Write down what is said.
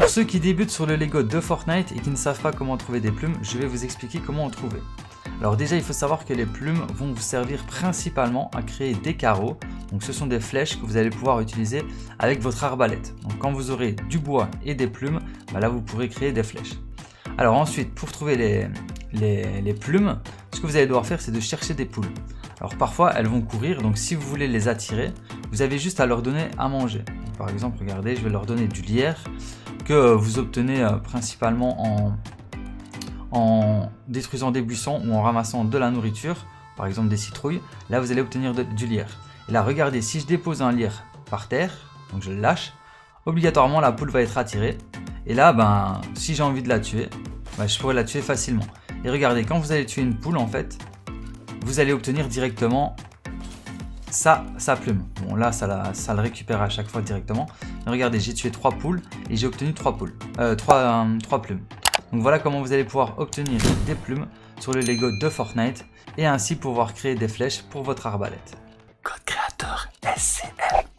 Pour ceux qui débutent sur le Lego de Fortnite et qui ne savent pas comment trouver des plumes, je vais vous expliquer comment en trouver. Alors déjà, il faut savoir que les plumes vont vous servir principalement à créer des carreaux. Donc ce sont des flèches que vous allez pouvoir utiliser avec votre arbalète. Donc quand vous aurez du bois et des plumes, bah là vous pourrez créer des flèches. Alors ensuite, pour trouver les, les, plumes, ce que vous allez devoir faire, c'est de chercher des poules. Alors parfois, elles vont courir, donc si vous voulez les attirer, vous avez juste à leur donner à manger. par exemple, regardez, je vais leur donner du lierre que vous obtenez euh, principalement en, détruisant des buissons ou en ramassant de la nourriture, par exemple des citrouilles. Là, vous allez obtenir du lierre. Et là, regardez, si je dépose un lierre par terre, donc je le lâche, obligatoirement la poule va être attirée. Et là, ben, si j'ai envie de la tuer, ben, je pourrais la tuer facilement. Et regardez, quand vous allez tuer une poule, en fait, vous allez obtenir directement sa, sa plume. Bon, là, ça, ça le récupère à chaque fois directement. regardez, j'ai tué 3 poules et j'ai obtenu 3 poules. Euh, 3, euh, plumes. Donc voilà comment vous allez pouvoir obtenir des plumes sur le Lego de Fortnite et ainsi pouvoir créer des flèches pour votre arbalète. Code créateur SCL.